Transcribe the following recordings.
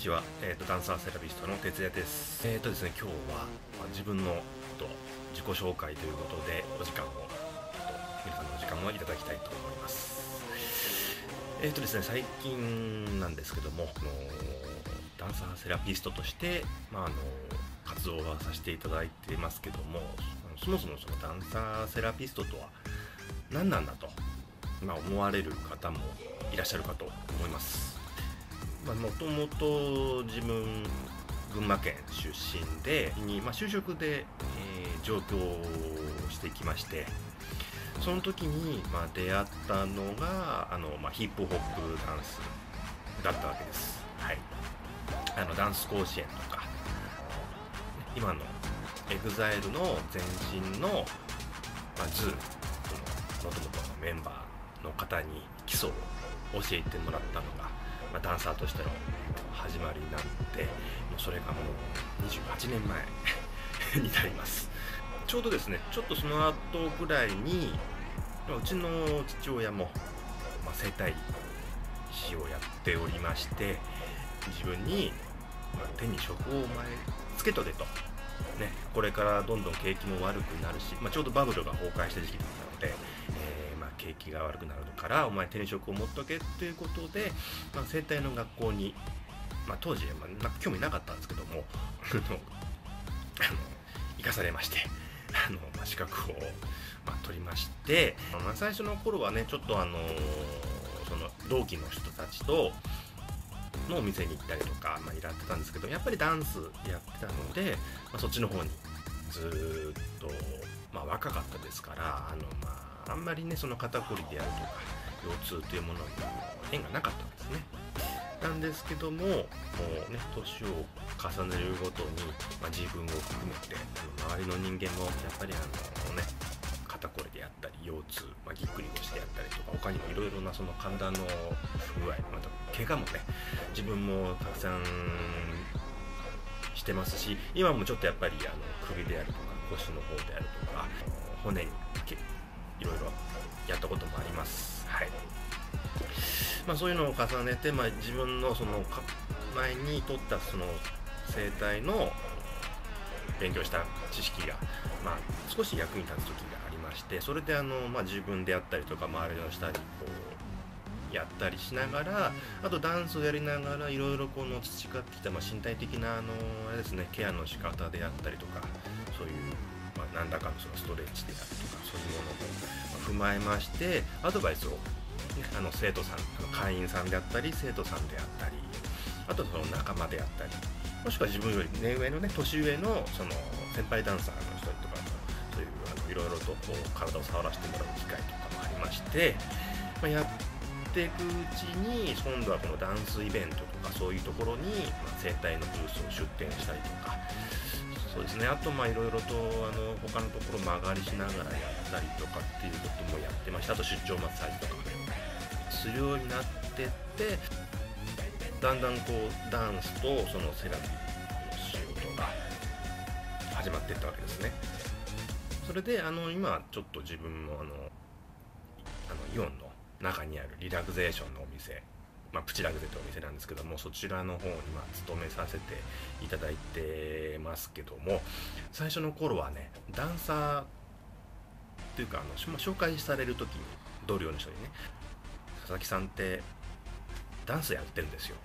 ちは、えーと、ダンサーセラピストの哲也です。え、ー、とですね今日は、まあ、自分のと自己紹介ということでお時間をと皆さんのお時間をいただきたいと思います。えっ、ー、とですね最近なんですけどもあのダンサーセラピストとして、まあ、あの活動はさせていただいてますけどもそもそもそのダンサーセラピストとは何なんだと、まあ、思われる方もいらっしゃるかと思います。もともと自分群馬県出身でに、まあ、就職で、えー、上京してきましてその時に、まあ、出会ったのがあの、まあ、ヒップホップダンスだったわけです、はい、あのダンス甲子園とか今の EXILE の前身の、まあ、 ZOO のもともとのメンバーの方に基礎を教えてもらったのがまあ、ダンサーとしての始まりになってもうそれがもう28年前 になります。ちょうどですねちょっとその後ぐらいにうちの父親も、まあ、整体師をやっておりまして自分に、まあ、手に職をお前つけとけと、ね、これからどんどん景気も悪くなるし、まあ、ちょうどバブルが崩壊した時期だった、景気が悪くなるからお前転職を持っとけっていうことで、まあ、整体の学校に、まあ、当時、まあ、興味なかったんですけども行かされましてあの、まあ、資格を、まあ、取りまして、まあ、最初の頃はねちょっとあのその同期の人たちとのお店に行ったりとか、まあ、いらってたんですけどやっぱりダンスやってたので、まあ、そっちの方にずっと、まあ、若かったですからあの、まああんまりねその肩こりであるとか腰痛というものに縁がなかったんですね。なんですけどももうね年を重ねるごとに、まあ、自分を含めてあの周りの人間もやっぱりあのね肩こりであったり腰痛、まあ、ぎっくり腰であったりとか他にもいろいろなその体の不具合また怪我もね自分もたくさんしてますし今もちょっとやっぱりあの首であるとか腰の方であるとか骨にこともあります。はいまあ、そういうのを重ねて、まあ、自分のその前に取ったその生態の勉強した知識が、まあ、少し役に立つ時がありましてそれであの、まあ、自分であったりとか周りの下にこうやったりしながらあとダンスをやりながらいろいろこの培ってきた、まあ、身体的なあのあれですねケアの仕方であったりとかそういう、何らかのそのストレッチであるとかそういうものも踏まえましてアドバイスを、ね、あの生徒さんあの会員さんであったり生徒さんであったりあとその仲間であったりもしくは自分より年上のね年上のその先輩ダンサーの人とかそういうあのいろいろとこう体を触らせてもらう機会とかもありまして、まあ、やっていくうちに今度はこのダンスイベントとかそういうところに、まあ、整体のブースを出店したりとかそうですね。あとまあいろいろとあの他のところ曲がりしながらやったりとかっていうこともやってました。あと出張マッサージとかするようになってってだんだんこうダンスとそのセラピーの仕事が始まっていったわけですね。それであの今ちょっと自分もあのあのイオンの中にあるリラクゼーションのお店まあ、プチラグゼというお店なんですけどもそちらの方にま勤めさせていただいてますけども最初の頃はねダンサーっていうかあの、ま、紹介される時に同僚の人にね「佐々木さんってダンスやってるんですよ」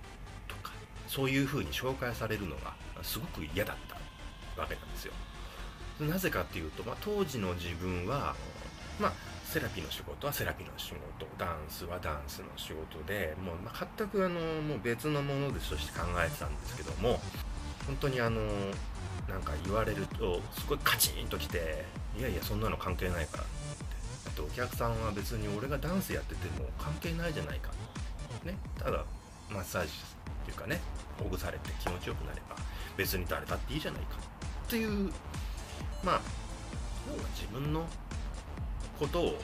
とかそういう風に紹介されるのがすごく嫌だったわけなんですよ。なぜかっていうと、まあ、当時の自分はまあセラピーの仕事はセラピーの仕事ダンスはダンスの仕事でもう全くあのもう別のものですとして考えてたんですけども本当にあのなんか言われるとすごいカチンときていやいやそんなの関係ないからって。あとお客さんは別に俺がダンスやってても関係ないじゃないか。ね。ただマッサージっていうかねほぐされて気持ちよくなれば別に誰だっていいじゃないかっていうまあ要は自分のことを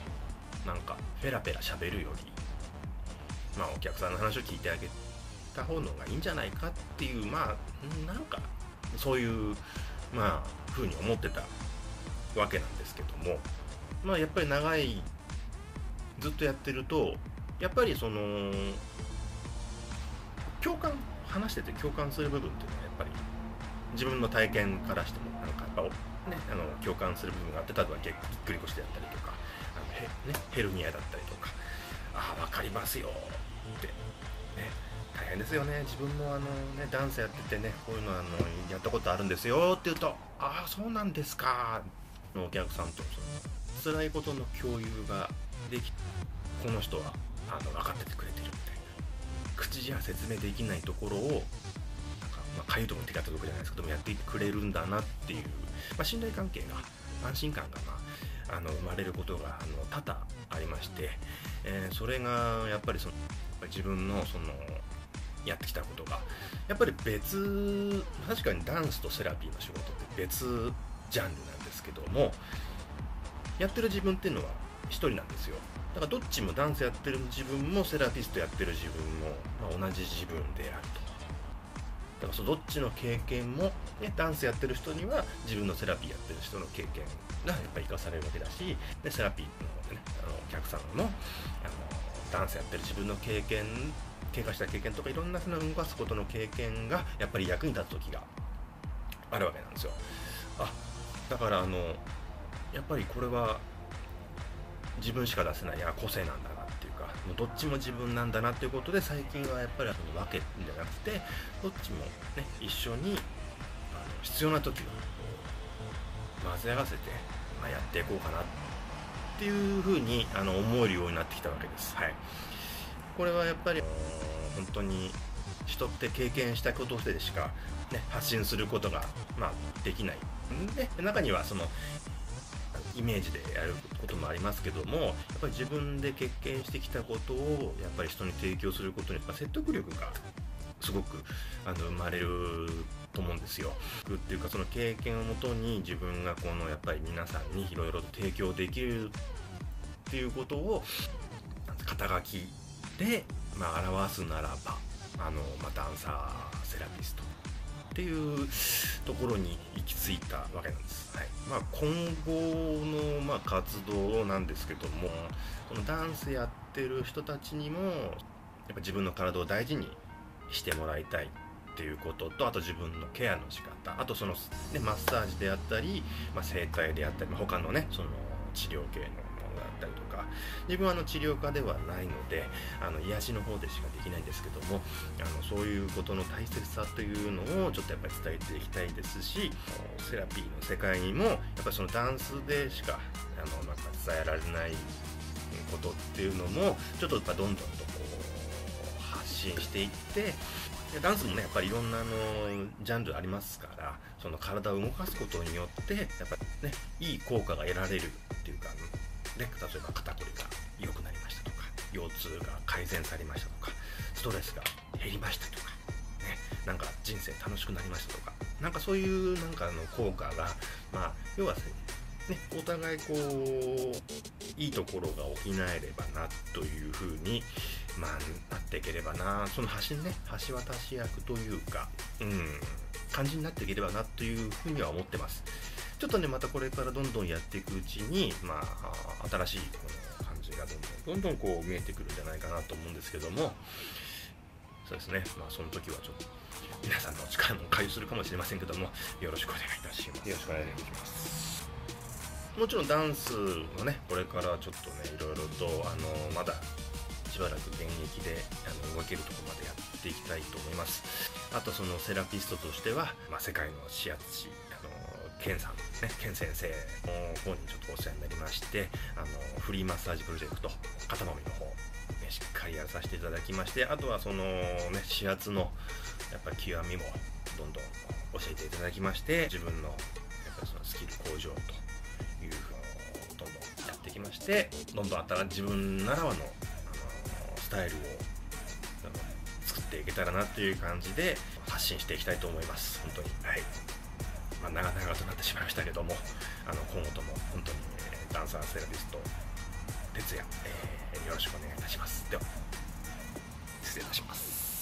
なんかペラペラ喋るよりまあお客さんの話を聞いてあげた方のがいいんじゃないかっていうまあなんかそういうまあ風に思ってたわけなんですけどもまあやっぱり長いずっとやってるとやっぱりその共感話してて共感する部分っていうのはやっぱり自分の体験からしてもなんかやっぱねあの共感する部分があって例えばぎっくり腰であったりとか、ね、ヘルニアだったりとかああ分かりますよってね大変ですよね。自分もあのねダンスやっててねこういうのあのやったことあるんですよって言うとああそうなんですかのお客さんと。その辛いことの共有ができこの人はあの分かっててくれてるみたいな。口じゃ説明できないところをなんか、まあ、かゆいところに手が届くじゃないですけどもやっていってくれるんだなっていう、まあ、信頼関係が安心感が、まあ、あの生まれることがあの多々ありまして、えー、それがやっぱりその自分のそのやってきたことがやっぱり別確かにダンスとセラピーの仕事って別ジャンルなんですけどもやってる自分っていうのは1人なんですよ。だからどっちもダンスやってる自分もセラピストやってる自分も、まあ、同じ自分であると。だからそどっちの経験も、ね、ダンスやってる人には自分のセラピーやってる人の経験がやっぱり生かされるわけだしでセラピーの方でねあのお客さんのあのダンスやってる自分の経験経過した経験とかいろんなその動かすことの経験がやっぱり役に立つ時があるわけなんですよ。あだからあのやっぱりこれは自分しか出せないや個性なんだどっちも自分なんだなっていうことで最近はやっぱりその分けじゃなくてどっちもね一緒にあの必要な時は混ぜ合わせて、まあ、やっていこうかなっていうふうにあの思えるようになってきたわけです。はいこれはやっぱり本当に人って経験したことでしか、ね、発信することが、まあ、できないで中にはそのイメージでやることもありますけどもやっぱり自分で経験してきたことをやっぱり人に提供することに説得力がすごくあの生まれると思うんですよ。っていうかその経験をもとに自分がこのやっぱり皆さんにいろいろと提供できるっていうことを肩書きで、まあ、表すならばあの、まあ、ダンサーセラピストっていうところに行き着いたわけなんです。はいまあ、今後の、ま、活動なんですけどもこのダンスやってる人たちにもやっぱ自分の体を大事にしてもらいたいっていうこととあと自分のケアの仕方あとその、ね、マッサージであったり、まあ、整体であったり、まあ、他のねその治療系のったりとか自分はあの治療家ではないのであの癒しの方でしかできないんですけどもあのそういうことの大切さというのをちょっとやっぱり伝えていきたいですしセラピーの世界にもやっぱそのダンスでしかあのなんか伝えられないことっていうのもちょっとやっぱどんどんとこう発信していってダンスもねやっぱりいろんなあのジャンルありますからその体を動かすことによってやっぱねいい効果が得られるっていうか、で例えば肩こりが良くなりましたとか腰痛が改善されましたとかストレスが減りましたとか、ね、なんか人生楽しくなりましたとかなんかそういうなんかの効果がまあ要はね、お互いこういいところが補えればなというふうに、まあ、なっていければなその橋ね橋渡し役というか、うん、感じになっていければなというふうには思ってます。ちょっとねまたこれからどんどんやっていくうちにまあ新しいこの感じがどんどんどんどんこう見えてくるんじゃないかなと思うんですけどもそうですね。まあその時はちょっと皆さんの力も借りするかもしれませんけどもよろしくお願いいたします。よろしくお願いします。もちろんダンスはねこれからちょっとねいろいろとあのまだしばらく現役であの動けるところまでやっていきたいと思います。あとそのセラピストとしては、まあ、世界の視圧値ケンさん、ね、ケン先生の方にちょっとお世話になりましてあのフリーマッサージプロジェクト肩もみの方、ね、しっかりやらさせていただきましてあとはそのね指圧のやっぱ極みもどんどん教えていただきまして自分のやっぱそのスキル向上というふうにどんどんやってきましてどんどん新自分ならばのあのスタイルを作っていけたらなという感じで発信していきたいと思います。本当に。はい。まあ、長々となってしまいましたけどもあの今後とも本当に、え、ダンサーセラピスト哲也、えー、よろしくお願いいたします。では失礼いたします。